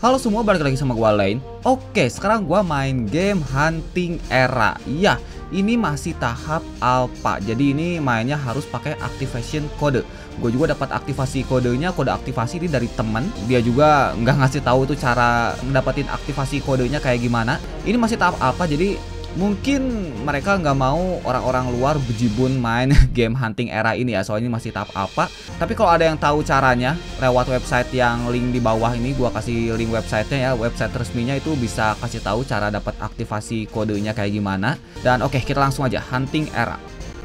Halo semua, balik lagi sama gua Lane. Oke, sekarang gua main game Hunting Era. Iya, ini masih tahap alpha. Jadi ini mainnya harus pakai activation code. Gue juga dapat aktivasi kodenya, kode aktivasi ini dari temen. Dia juga nggak ngasih tahu tuh cara ngedapetin aktivasi kodenya kayak gimana. Ini masih tahap alpha, jadi mungkin mereka nggak mau orang-orang luar bejibun main game hunting era ini ya soalnya masih tahap apa. Tapi kalau ada yang tahu caranya lewat website yang link di bawah ini gua kasih link websitenya ya website resminya itu bisa kasih tahu cara dapat aktivasi kodenya kayak gimana. Dan oke okay, kita langsung aja hunting era.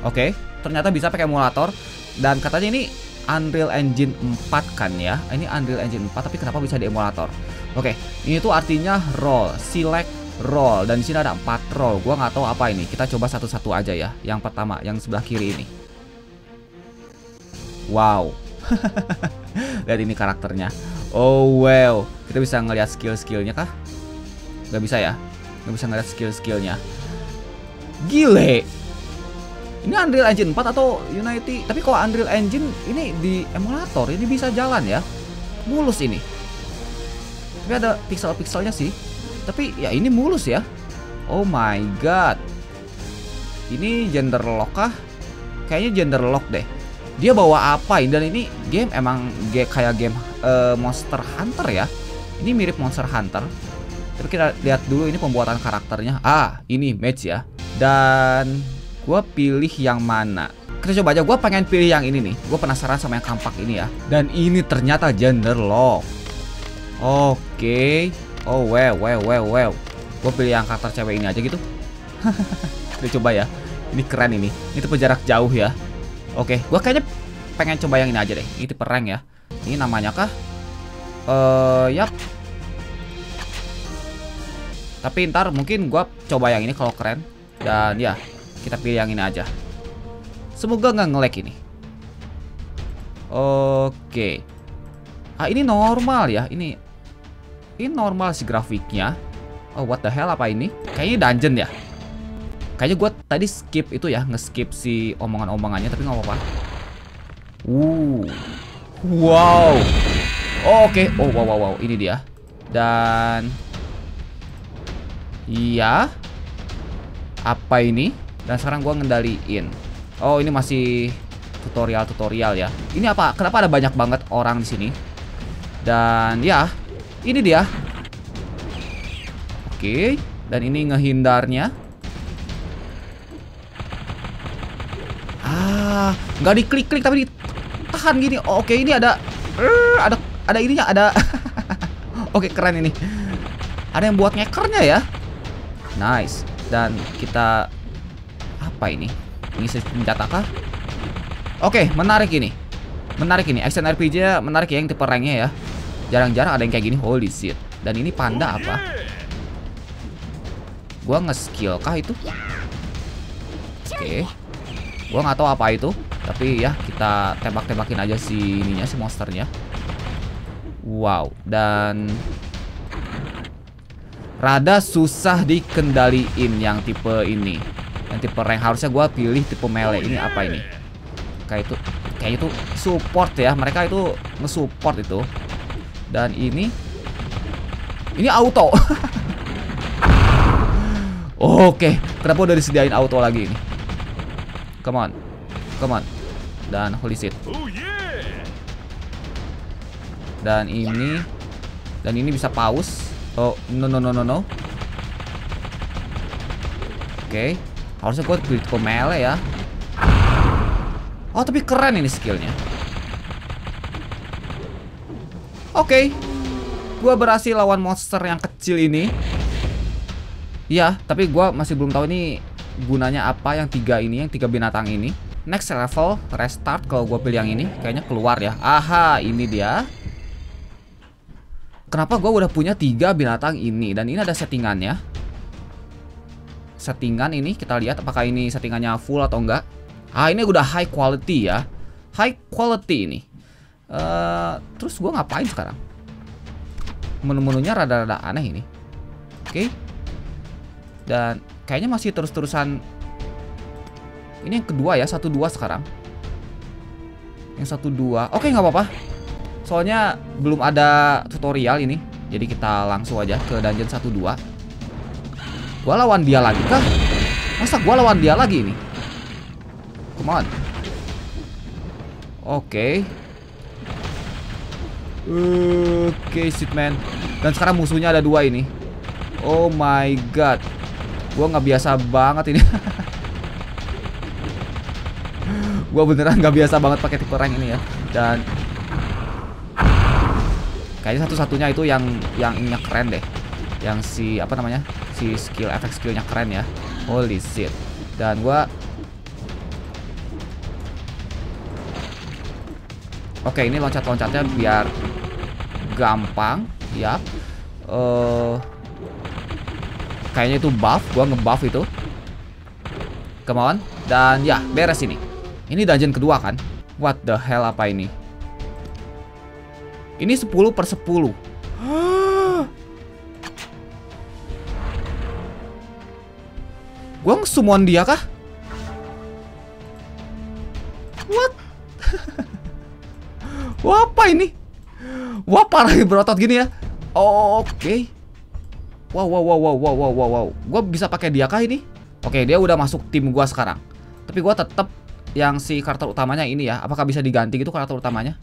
Oke okay, ternyata bisa pakai emulator. Dan katanya ini Unreal Engine 4 kan ya? Ini Unreal Engine 4 tapi kenapa bisa di emulator? Oke okay, ini tuh artinya roll select roll dan di sini ada empat roll. Gua nggak tahu apa ini. Kita coba satu-satu aja ya. Yang pertama, yang sebelah kiri ini. Wow. Lihat ini karakternya. Oh wow. Kita bisa ngelihat skill-skillnya kah? Gak bisa ya? Gak bisa ngeliat skill-skillnya. Gile. Ini Unreal Engine 4 atau Unity? Tapi kalau Unreal Engine ini di emulator ini bisa jalan ya. Mulus ini. Tapi ada pixel-pixelnya sih. Tapi ya ini mulus ya. Oh my god. Ini gender lock kah? Kayaknya gender lock deh. Dia bawa apa ini? Dan ini game emang kayak game uh, Monster Hunter ya. Ini mirip Monster Hunter. Tapi kita lihat dulu ini pembuatan karakternya. Ah, ini match ya. Dan gue pilih yang mana? Kita coba aja. Gue pengen pilih yang ini nih. Gue penasaran sama yang kampak ini ya. Dan ini ternyata gender lock. Oke. Okay. Oh wow wow wow wow Gue pilih yang karakter cewek ini aja gitu. Kita coba ya. Ini keren ini. Ini tipe jarak jauh ya. Oke gue kayaknya pengen coba yang ini aja deh. Ini tipe rank ya. Ini namanya kah? Uh, yap. Tapi ntar mungkin gue coba yang ini kalau keren. Dan ya Kita pilih yang ini aja. Semoga nggak nge-lag ini. Oke. Ah ini normal ya. Ini ini normal sih grafiknya. Oh, what the hell apa ini? Kayaknya dungeon ya. Kayaknya gue tadi skip itu ya, nge-skip si omongan-omongannya, tapi nggak apa-apa. Uh. Wow. Oh, Oke. Okay. Oh, wow, wow, wow. Ini dia. Dan... Iya. Apa ini? Dan sekarang gue ngendaliin. Oh, ini masih tutorial-tutorial ya. Ini apa? Kenapa ada banyak banget orang di sini? Dan ya, ini dia. Oke, dan ini ngehindarnya. Ah, nggak diklik-klik tapi ditahan gini. Oh, Oke, ini ada uh, ada ada ininya, ada Oke, keren ini. Ada yang buat ngekernya ya. Nice. Dan kita apa ini? Ini senjata kah? Oke, menarik ini. Menarik ini. Action RPG menarik ya yang tipe ranknya ya. Jarang-jarang ada yang kayak gini. Holy shit. Dan ini panda apa? Gua nge-skill kah itu? Oke. Okay. Gua nggak tahu apa itu. Tapi ya kita tembak-tembakin aja si ininya si monsternya. Wow. Dan rada susah dikendaliin yang tipe ini. Yang tipe rank harusnya gua pilih tipe melee ini apa ini? Kayak itu kayak itu support ya. Mereka itu nge-support itu. Dan ini Ini auto. Oke Kenapa udah disediain auto lagi ini? Come on Come on. Dan holy shit. Dan ini Dan ini bisa pause. Oh no no no no no. Oke okay. Harusnya gue pilih tipe melee ya. Oh tapi keren ini skillnya Oke. Okay. Gua berhasil lawan monster yang kecil ini. Iya, tapi gua masih belum tahu ini gunanya apa yang tiga ini, yang tiga binatang ini. Next level, restart kalau gue pilih yang ini, kayaknya keluar ya. Aha, ini dia. Kenapa gue udah punya tiga binatang ini dan ini ada settingannya. Settingan ini kita lihat apakah ini settingannya full atau enggak. Ah, ini udah high quality ya. High quality ini. Uh, terus gue ngapain sekarang? Menu-menunya rada-rada aneh ini. Oke. Dan kayaknya masih terus-terusan. Ini yang kedua ya, satu dua sekarang. Yang satu dua. Oke okay, nggak apa-apa. Soalnya belum ada tutorial ini. Jadi kita langsung aja ke dungeon 1 2. Gua lawan dia lagi kah? Masa gua lawan dia lagi ini? Come on. Oke. Okay. Oke, okay, man. Dan sekarang musuhnya ada dua ini. Oh my god. Gua nggak biasa banget ini. gua beneran nggak biasa banget pakai tipe rank ini ya. Dan kayaknya satu-satunya itu yang yang ininya keren deh. Yang si apa namanya? Si skill efek skillnya keren ya. Holy shit. Dan gua Oke, ini loncat-loncatnya biar gampang, ya. Uh, kayaknya itu buff, gua ngebuff itu. Come on. Dan ya, beres ini. Ini dungeon kedua kan? What the hell apa ini? Ini 10 per 10. gua nge-summon dia kah? Ini? Wah parah berotot gini ya. Oke. Wow wow wow wow wow wow wow wow. Gue bisa pakai dia kah ini? Oke dia udah masuk tim gue sekarang. Tapi gue tetap yang si karakter utamanya ini ya. Apakah bisa diganti gitu karakter utamanya?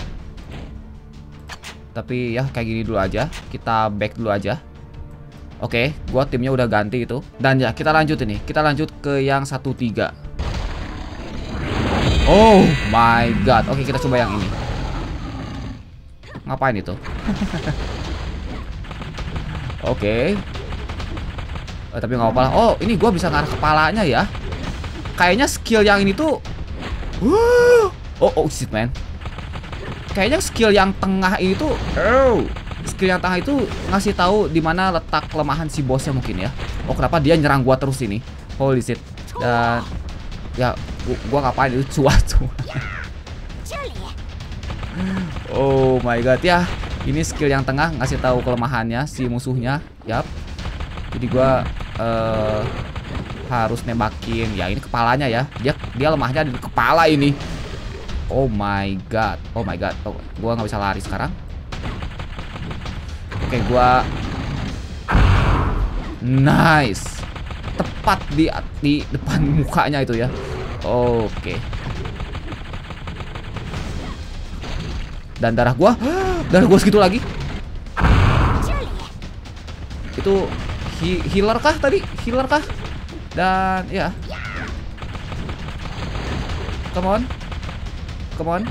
Tapi ya kayak gini dulu aja. Kita back dulu aja. Oke, okay, gua timnya udah ganti itu. Dan ya, kita lanjut ini. Kita lanjut ke yang 1 3. Oh my god. Oke, kita coba yang ini. Ngapain itu? Oke. Okay. Oh, tapi nggak apa-apa. Oh, ini gue bisa ngarah kepalanya ya. Kayaknya skill yang ini tuh. Oh, oh shit man. Kayaknya skill yang tengah ini tuh. Oh, skill yang tengah itu ngasih tahu di mana letak kelemahan si bosnya mungkin ya. Oh, kenapa dia nyerang gua terus ini? Holy shit. Dan ya, gua ngapain itu cuat Oh my god ya. Ini skill yang tengah ngasih tahu kelemahannya si musuhnya. Yap. Jadi gua uh, harus nembakin ya ini kepalanya ya. Dia dia lemahnya di kepala ini. Oh my god. Oh my god. Oh, gua nggak bisa lari sekarang. Oke, gua Nice. Tepat di di depan mukanya itu ya. Oke. Dan darah gua, darah gua segitu lagi. Itu he healer kah tadi? Healer kah? Dan ya. Come on. Come on.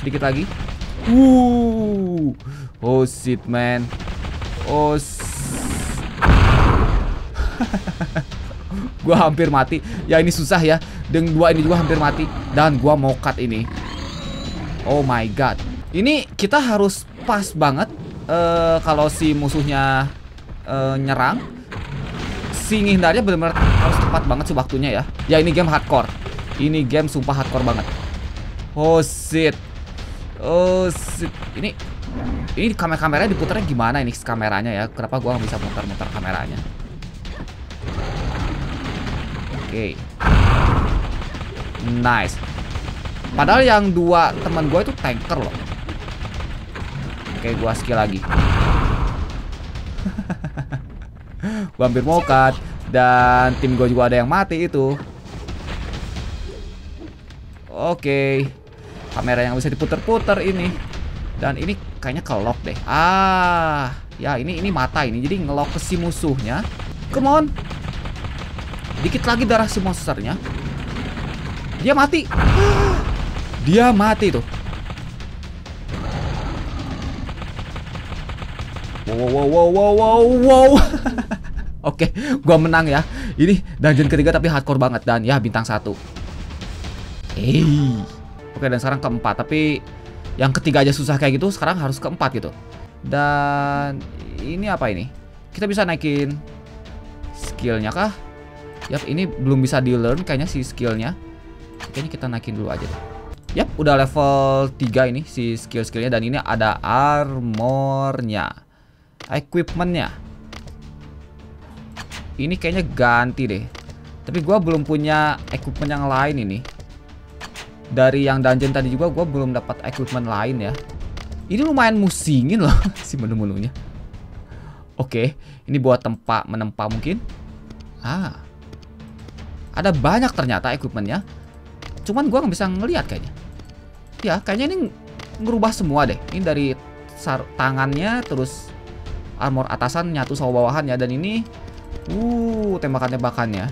Sedikit lagi. Uh. Oh shit man. Oh. gua hampir mati. Ya ini susah ya. Dengan dua ini juga hampir mati dan gua mau cut ini. Oh my god. Ini kita harus pas banget uh, kalau si musuhnya uh, nyerang. Si ngindarnya benar-benar harus tepat banget sih waktunya ya. Ya ini game hardcore. Ini game sumpah hardcore banget. Oh shit. Oh shit. Ini ini kamera-kameranya diputarnya gimana ini kameranya ya? Kenapa gua nggak bisa muter-muter kameranya? Oke. Okay. Nice. Padahal yang dua teman gue itu tanker loh. Oke, gue skill lagi. gue hampir cut dan tim gue juga ada yang mati itu. Oke. Kamera yang bisa diputer-puter ini. Dan ini kayaknya ke lock deh. Ah, ya ini ini mata ini. Jadi ngelock ke si musuhnya. Come on. Dikit lagi darah si monsternya. Dia mati. Dia mati tuh. Wow wow wow wow wow wow. Oke, gua menang ya. Ini dungeon ketiga tapi hardcore banget dan ya bintang satu. Hey. Oke dan sekarang keempat tapi yang ketiga aja susah kayak gitu sekarang harus keempat gitu. Dan ini apa ini? Kita bisa naikin skillnya kah? Yap, ini belum bisa di learn kayaknya si skillnya. Kayaknya kita naikin dulu aja deh. Yap, udah level 3 ini si skill-skillnya dan ini ada armornya. Equipmentnya. Ini kayaknya ganti deh. Tapi gue belum punya equipment yang lain ini. Dari yang dungeon tadi juga gue belum dapat equipment lain ya. Ini lumayan musingin loh si menu-menunya. Oke, ini buat tempat menempa mungkin. Ah. Ada banyak ternyata equipmentnya. Cuman gua nggak bisa ngelihat kayaknya. Ya, kayaknya ini ngerubah semua deh. Ini dari tangannya terus armor atasan nyatu sama bawahannya dan ini uh tembakan-tembakannya.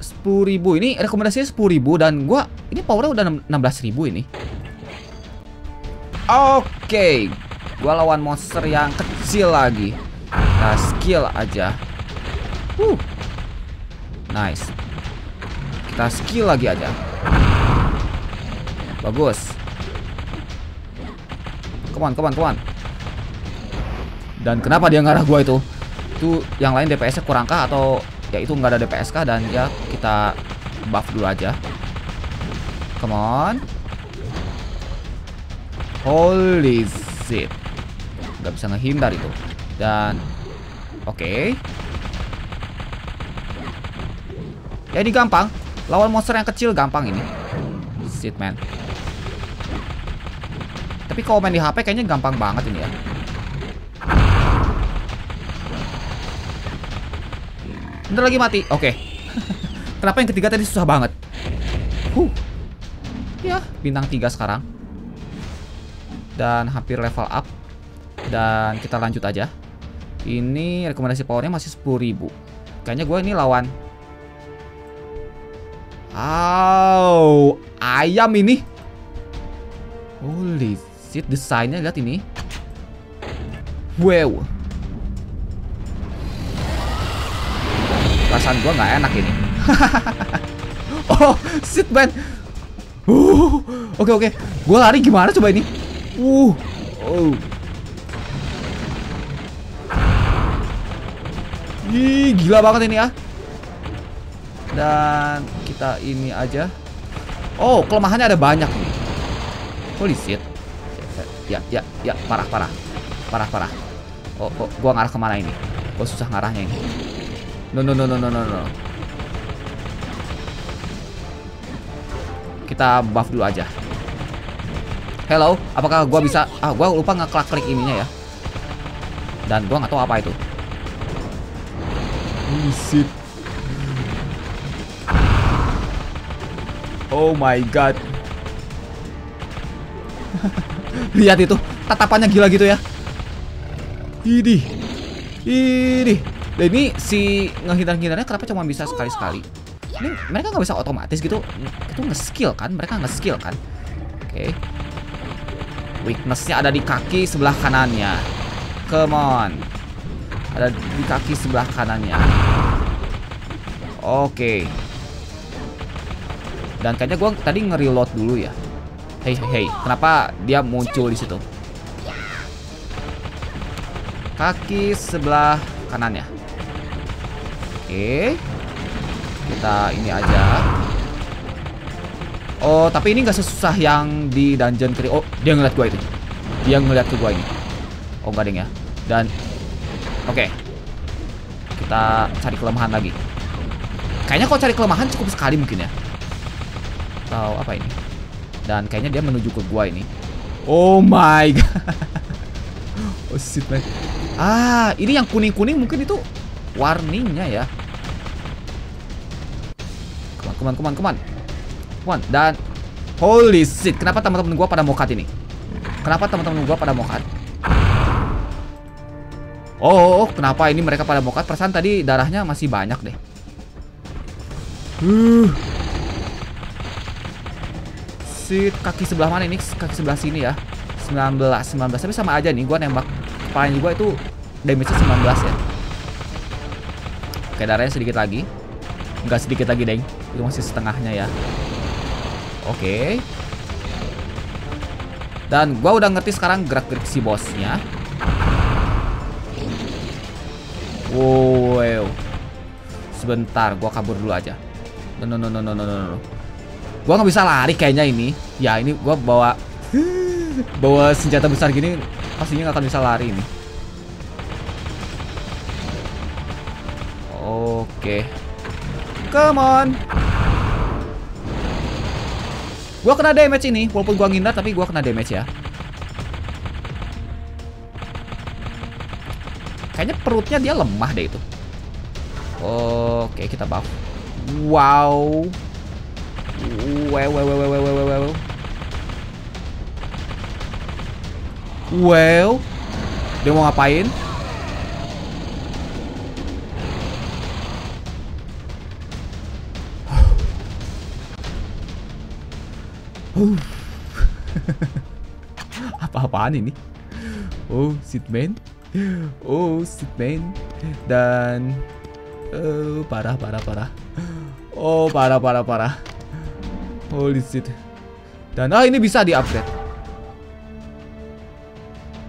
10.000 ini rekomendasinya 10.000 dan gua ini powernya udah 16.000 ini. Oke okay. gua lawan monster yang kecil lagi. Nah skill aja. Uh nice. Kita skill lagi aja. Bagus come on come on come on dan kenapa dia ngarah gua itu? Itu yang lain DPS-nya kurang kah atau ya itu nggak ada DPS kah dan ya kita buff dulu aja. Come on. Holy shit. Gak bisa ngehindar itu. Dan oke. Okay. Ya ini gampang. Lawan monster yang kecil gampang ini. Shit man. Tapi kalau main di HP kayaknya gampang banget ini ya. Bentar lagi mati. Oke. Okay. Kenapa yang ketiga tadi susah banget? Huh. Ya, bintang 3 sekarang. Dan hampir level up. Dan kita lanjut aja. Ini rekomendasi powernya masih 10.000. Kayaknya gue ini lawan. Wow, ayam ini. Holy desainnya lihat ini. Wow. Perasaan gue nggak enak ini. oh, shit man. Uh, oke okay, oke. Okay. Gue lari gimana coba ini? Uh, oh. Ih, gila banget ini ya. Dan kita ini aja. Oh, kelemahannya ada banyak nih. Holy shit. Ya, ya, ya, parah, parah. Parah, parah. Oh, oh gua ngarah ke mana ini? Gua susah ngarahnya ini. No no no no no no no. Kita buff dulu aja. Hello, apakah gua bisa ah gua lupa ngeklik-klik ininya ya. Dan gua nggak tahu apa itu. Bullshit. Oh my god. Lihat itu, tatapannya gila gitu ya. Ini. Ini. Dan ini si ngehindar-hindarnya kenapa cuma bisa sekali-sekali? Ini mereka nggak bisa otomatis gitu. Itu nge-skill kan? Mereka nge-skill kan? Oke. Okay. Weaknessnya ada di kaki sebelah kanannya. Come on. Ada di kaki sebelah kanannya. Oke. Okay. Dan kayaknya gue tadi nge-reload dulu ya. Hei, hei, hei. Kenapa dia muncul di situ? Kaki sebelah kanannya. Oke. Kita ini aja. Oh, tapi ini nggak sesusah yang di dungeon kiri. Oh, dia ngeliat gua itu. Dia ngeliat ke gua ini. Oh, enggak ding ya. Dan oke. Kita cari kelemahan lagi. Kayaknya kalau cari kelemahan cukup sekali mungkin ya. Atau apa ini? Dan kayaknya dia menuju ke gua ini. Oh my god. oh shit man. Ah, ini yang kuning-kuning mungkin itu warningnya ya. Kuman, kuman, kuman. Kuman. Dan holy shit, kenapa teman-teman gua pada mokat ini? Kenapa teman-teman gua pada mokat? Oh, oh, oh, kenapa ini mereka pada mokat? Perasaan tadi darahnya masih banyak deh. Uh. Shit, kaki sebelah mana ini? Kaki sebelah sini ya. 19, 19. Tapi sama aja nih, gua nembak kepalanya gua itu damage-nya 19 ya. Oke, darahnya sedikit lagi. Enggak sedikit lagi, Deng. Itu masih setengahnya ya. Oke. Dan gua udah ngerti sekarang gerak-gerik si bosnya. Wow. Sebentar, gua kabur dulu aja. No no no no no no no. Gua nggak bisa lari kayaknya ini. Ya, ini gua bawa bawa senjata besar gini pastinya nggak akan bisa lari ini. Oke. Come on. Gua kena damage ini, walaupun gua ngindar tapi gua kena damage ya. Kayaknya perutnya dia lemah deh itu. Oke, kita buff. Wow. Wow, wow, wow, wow, wow, wow, wow. Wow. Dia mau ngapain? Apa-apaan ini? Oh, Seedman. Oh, Seedman. Dan uh, parah parah parah. Oh, parah parah parah. Holy shit. Dan ah ini bisa di-upgrade.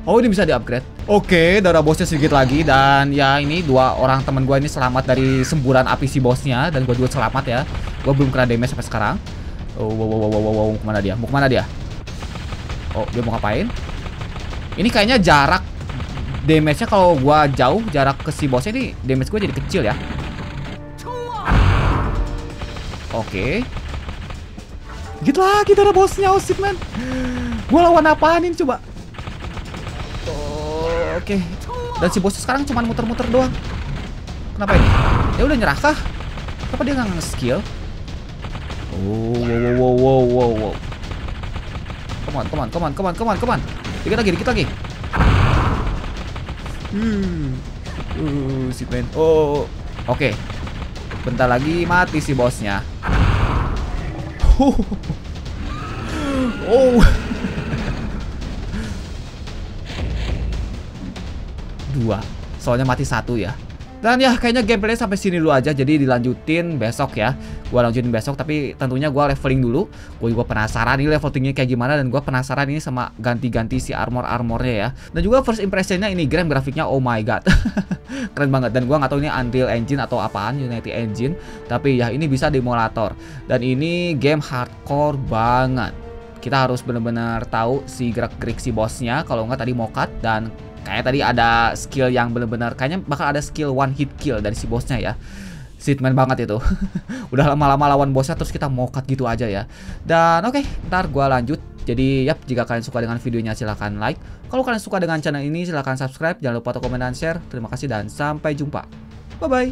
Oh, ini bisa di-upgrade. Oke, darah bosnya sedikit lagi dan ya ini dua orang teman gue ini selamat dari semburan api si bosnya dan gue juga selamat ya. Gue belum kena damage sampai sekarang. Oh, wow, wow, wow, wow, wow, ke mana dia? Mau ke mana dia? Oh, dia mau ngapain? Ini kayaknya jarak damage-nya kalau gua jauh jarak ke si bosnya ini damage gue jadi kecil ya. Oke. Okay. Gitu lagi darah bosnya, oh shit. Gua lawan apaan ini coba? Oh, oke. Okay. Dan si bosnya sekarang cuma muter-muter doang. Kenapa ini? Dia udah nyerah kah? Kenapa dia nggak nge-skill? Oh, wow, wow, wow, wow, wow. Come on, come on, come on, come on, come on, come on. Dikit lagi, dikit lagi. Hmm. Uh, si men. Oh, oke. Okay. Bentar lagi mati si bosnya. Oh. Dua. Soalnya mati satu ya. Dan ya kayaknya gameplay sampai sini dulu aja. Jadi dilanjutin besok ya. Gua lanjutin besok tapi tentunya gua leveling dulu. Gue juga penasaran level tingginya kayak gimana Dan gua penasaran ini sama ganti-ganti si armor-armornya ya. Dan juga first impressionnya ini game grafiknya oh my god. Keren banget. Dan gua nggak tahu ini Unreal Engine atau apaan Unity Engine. Tapi ya ini bisa di emulator. Dan ini game hardcore banget. Kita harus benar-benar tahu si gerak-gerik si bosnya kalau nggak tadi mokat dan kayak tadi ada skill yang bener-bener kayaknya bakal ada skill one hit kill dari si bosnya ya. Seedman banget itu. Udah lama-lama lawan bosnya terus kita mokat gitu aja ya. Dan oke okay, ntar gue lanjut. Jadi yap jika kalian suka dengan videonya silahkan like. Kalau kalian suka dengan channel ini silahkan subscribe. Jangan lupa untuk komen dan share. Terima kasih dan sampai jumpa. Bye bye